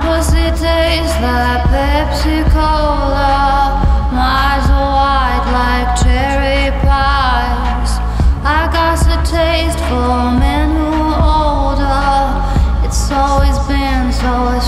pussy tastes like Pepsi Cola. My eyes are wide like cherry pies. I got a taste for men who are older. It's always been so.